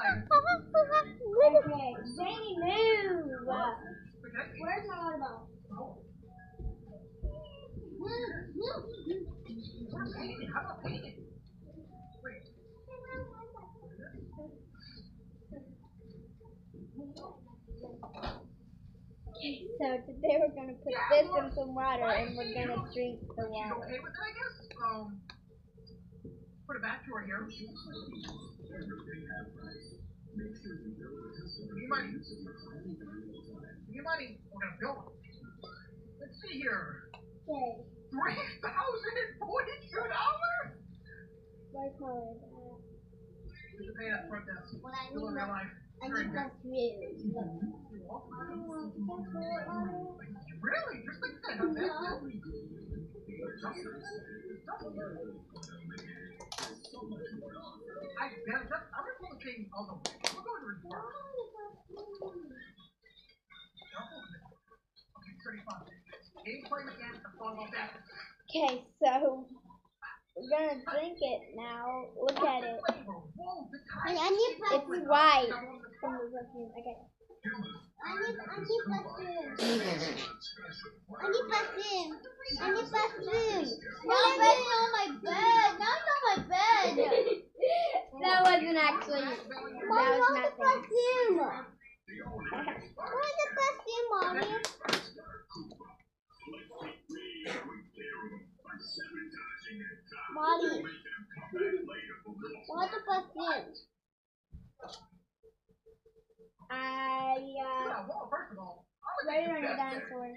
play. Okay, Jamie, move. Where's my water bottle? We're painting. How about painting? Wait. Okay, so today we're gonna put this in some water and we're gonna drink the water. okay with it, I guess. Um, put it back to her here. Money. Me money. We're gonna build it. Let's see here. Three thousand and forty-two dollars. is that? We can pay that front desk. Well, I need my-. I need my. Really? Just like that? I I'm gonna pull the chain all the way. We're going to reverse. Okay, thirty-five. Gameplay mechanics are fun about. Okay, so we're gonna drink it now. Look at it. Flavor. I need It's white from the perfume. Okay. I need, I need perfume. I need perfume. I need perfume. No, but it's on my bed. Now it's on my bed. that wasn't actually. Mommy, That was where's the nothing. perfume? Where's the perfume, mommy? Mommy, where's the perfume? I uh, Yeah, well, first of all, I would ready think on the the dinosaur.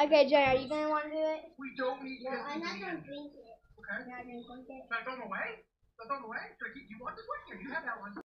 Okay, Jay, are you gonna want to do it? We don't need No, I'm to not gonna drink it. Okay? You're not gonna drink it. Should I throw them away? Should I throw them away? Should I keep, you want